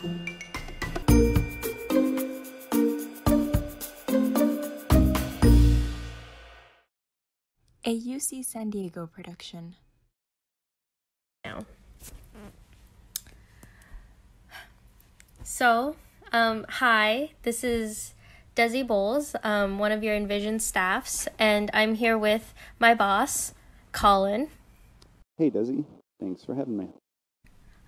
A UC San Diego production. now. So, um, hi, this is Desi Bowles, um, one of your Envision staffs, and I'm here with my boss, Colin. Hey, Desi. Thanks for having me.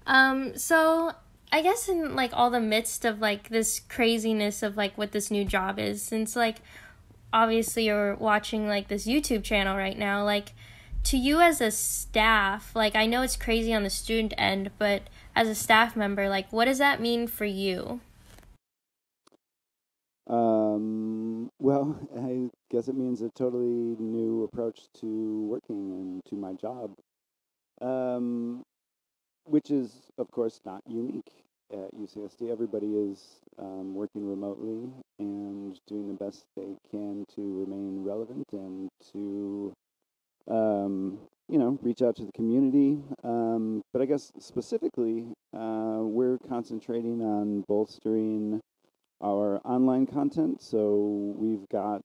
Um, so I guess in like all the midst of like this craziness of like what this new job is, since like obviously you're watching like this YouTube channel right now, like to you as a staff, like I know it's crazy on the student end, but as a staff member, like what does that mean for you? Um, well, I guess it means a totally new approach to working and to my job, um, which is, of course, not unique at UCSD. Everybody is um, working remotely and doing the best they can to remain relevant and to, um, you know, reach out to the community. Um, but I guess specifically, uh, we're concentrating on bolstering our online content. So we've got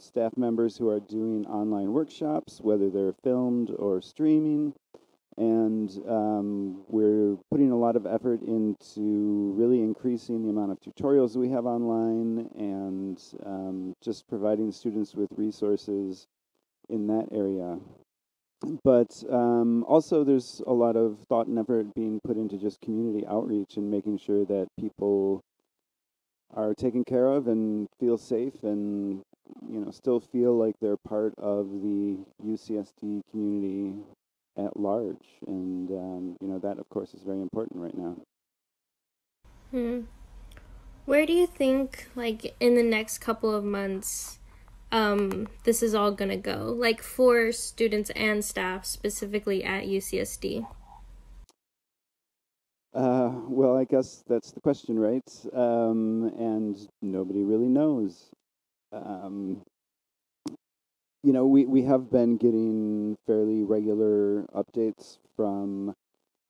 staff members who are doing online workshops, whether they're filmed or streaming. And um, we're putting a lot of effort into really increasing the amount of tutorials we have online and um, just providing students with resources in that area. But um, also, there's a lot of thought and effort being put into just community outreach and making sure that people are taken care of and feel safe and you know still feel like they're part of the UCSD community at large and um, you know that of course is very important right now Hmm. Where do you think, like, in the next couple of months, um, this is all gonna go? Like, for students and staff, specifically at UCSD? uh, well I guess that's the question right um, and nobody really knows um, you know we, we have been getting fairly regular updates from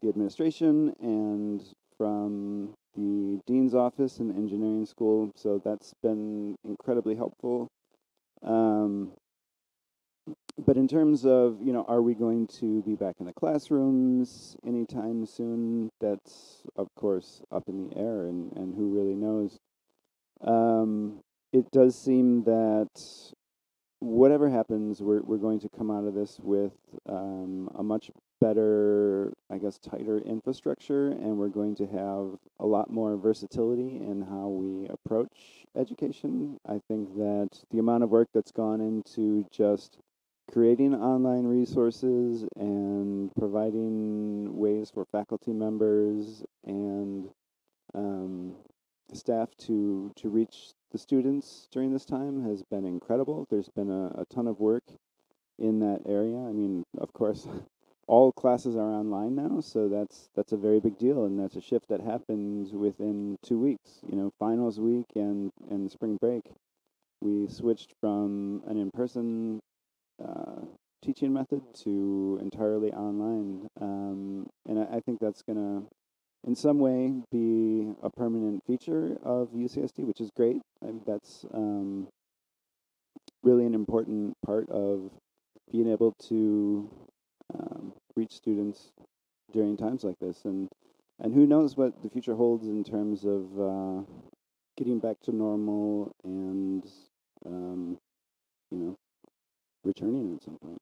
the administration and from the dean's office and engineering school so that's been incredibly helpful. Um, but in terms of you know are we going to be back in the classrooms anytime soon? That's of course up in the air and, and who really knows. Um, it does seem that whatever happens, we're we're going to come out of this with um, a much better, I guess, tighter infrastructure, and we're going to have a lot more versatility in how we approach education. I think that the amount of work that's gone into just creating online resources and providing ways for faculty members and staff to to reach the students during this time has been incredible. There's been a, a ton of work in that area. I mean, of course, all classes are online now, so that's that's a very big deal, and that's a shift that happens within two weeks. You know, finals week and and spring break, we switched from an in-person uh, teaching method to entirely online, um, and I, I think that's gonna in some way be a permanent feature of UCSD, which is great. I think that's um, really an important part of being able to um, reach students during times like this, and and who knows what the future holds in terms of uh, getting back to normal and um, you know returning at some point.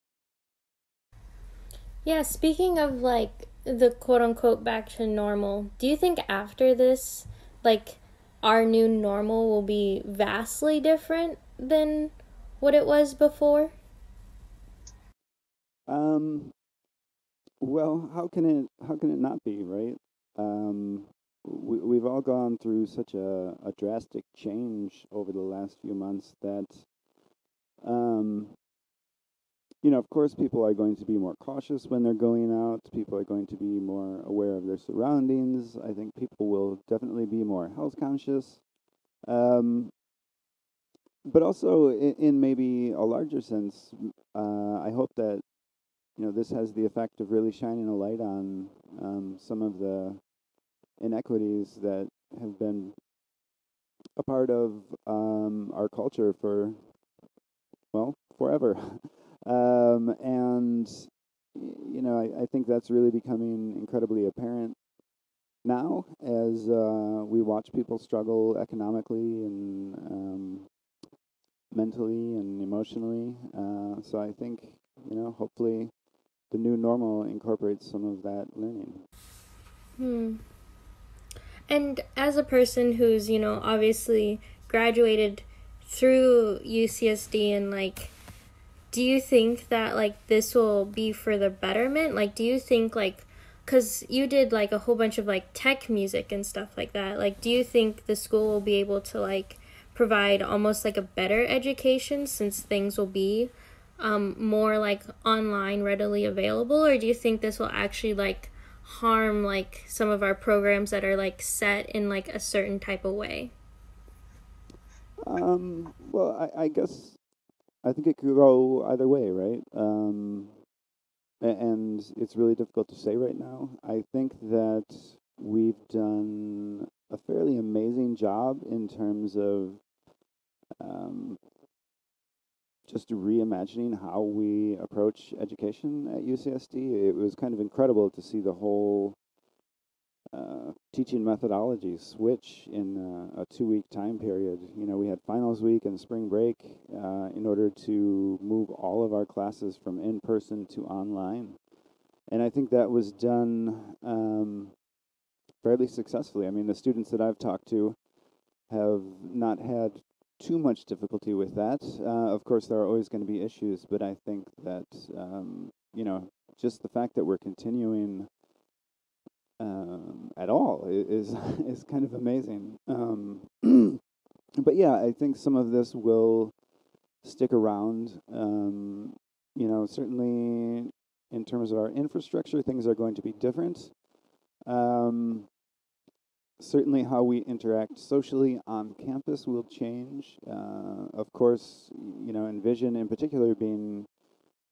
Yeah, speaking of like the quote unquote back to normal, do you think after this, like our new normal will be vastly different than what it was before? Um, well, how can it how can it not be right? Um, we, we've all gone through such a, a drastic change over the last few months that, um, you know, of course, people are going to be more cautious when they're going out. People are going to be more aware of their surroundings. I think people will definitely be more health conscious. Um, but also, in, in maybe a larger sense, uh, I hope that you know this has the effect of really shining a light on um, some of the inequities that have been a part of um, our culture for well forever um, and you know I, I think that's really becoming incredibly apparent now as uh, we watch people struggle economically and um, mentally and emotionally uh, so i think you know hopefully the new normal incorporates some of that learning Hmm. And as a person who's, you know, obviously graduated through UCSD and like do you think that like this will be for the betterment? Like do you think like cuz you did like a whole bunch of like tech music and stuff like that. Like do you think the school will be able to like provide almost like a better education since things will be um, more like online readily available or do you think this will actually like harm like some of our programs that are like set in like a certain type of way? Um, well, I, I guess I think it could go either way, right? Um, and it's really difficult to say right now. I think that we've done a fairly amazing job in terms of um, just reimagining how we approach education at UCSD. It was kind of incredible to see the whole uh, teaching methodologies switch in uh, a two week time period. You know, we had finals week and spring break uh, in order to move all of our classes from in person to online. And I think that was done um, fairly successfully. I mean, the students that I've talked to have not had too much difficulty with that. Uh, of course, there are always going to be issues, but I think that um, you know just the fact that we're continuing um, at all is is kind of amazing. Um, but yeah, I think some of this will stick around. Um, you know, certainly in terms of our infrastructure, things are going to be different. Um, certainly how we interact socially on campus will change. Uh, of course, you know, Envision in particular being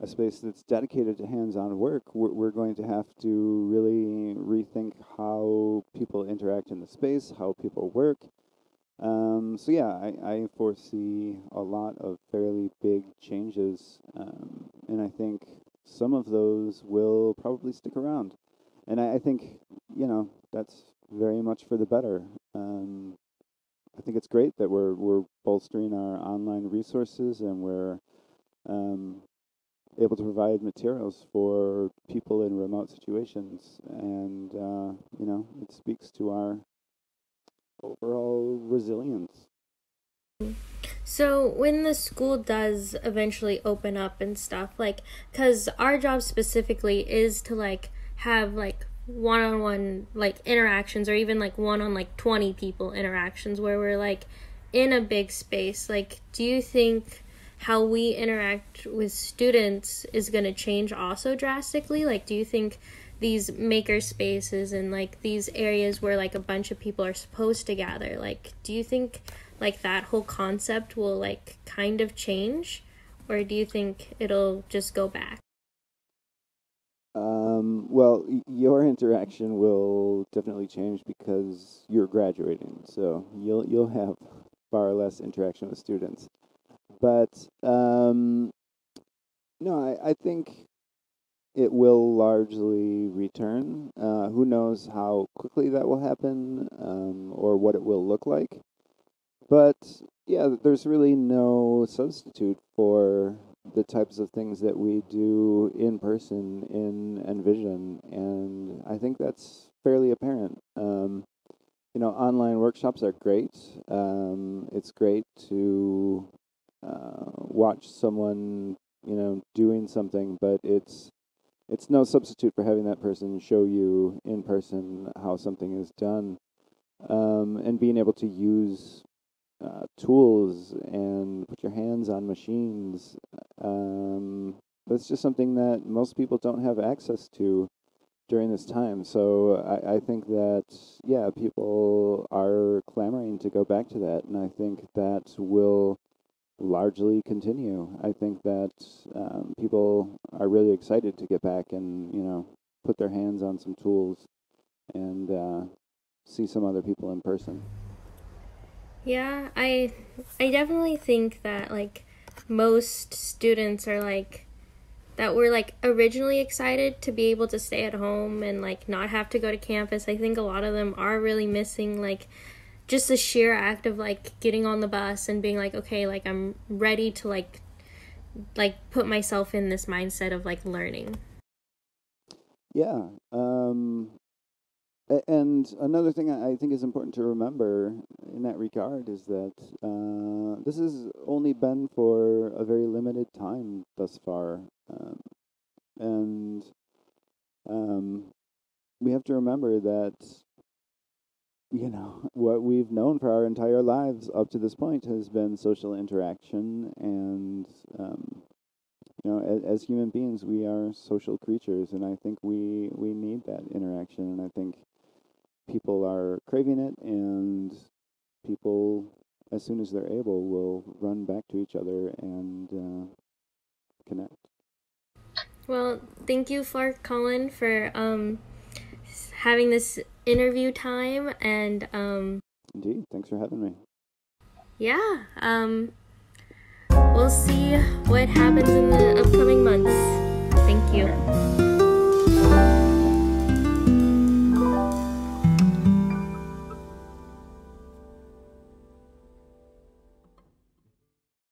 a space that's dedicated to hands-on work, we're, we're going to have to really rethink how people interact in the space, how people work. Um, so yeah, I, I foresee a lot of fairly big changes, um, and I think some of those will probably stick around. And I, I think, you know, that's very much for the better. Um, I think it's great that we're we're bolstering our online resources and we're um, able to provide materials for people in remote situations, and uh, you know it speaks to our overall resilience. So when the school does eventually open up and stuff, like, cause our job specifically is to like have like one-on-one like interactions or even like one on like 20 people interactions where we're like in a big space like do you think how we interact with students is going to change also drastically. Like do you think these maker spaces and like these areas where like a bunch of people are supposed to gather like do you think like that whole concept will like kind of change? Or do you think it'll just go back? Um, well, your interaction will definitely change because you're graduating, so you'll you'll have far less interaction with students. But um, no, I, I think it will largely return. Uh, who knows how quickly that will happen um, or what it will look like. But yeah, there's really no substitute for the types of things that we do in person in Envision, and I think that's fairly apparent. Um, you know, online workshops are great. Um, it's great to uh, watch someone, you know, doing something, but it's it's no substitute for having that person show you in person how something is done, um, and being able to use uh, tools and put your hands on machines. Um, that's just something that most people don't have access to during this time. So I, I think that, yeah, people are clamoring to go back to that. And I think that will largely continue. I think that um, people are really excited to get back and, you know, put their hands on some tools and uh, see some other people in person. Yeah, I I definitely think that like most students are like that were like originally excited to be able to stay at home and like not have to go to campus. I think a lot of them are really missing like just the sheer act of like getting on the bus and being like okay, like I'm ready to like like put myself in this mindset of like learning. Yeah. Um and another thing I think is important to remember in that regard is that uh, this has only been for a very limited time thus far. Um, and um, we have to remember that, you know, what we've known for our entire lives up to this point has been social interaction. And, um, you know, as, as human beings, we are social creatures. And I think we, we need that interaction. And I think people are craving it, and people, as soon as they're able, will run back to each other and uh, connect. Well, thank you, Clark Cullen, for um, having this interview time, and um, indeed, thanks for having me. Yeah, um, we'll see what happens in the upcoming months. Thank you.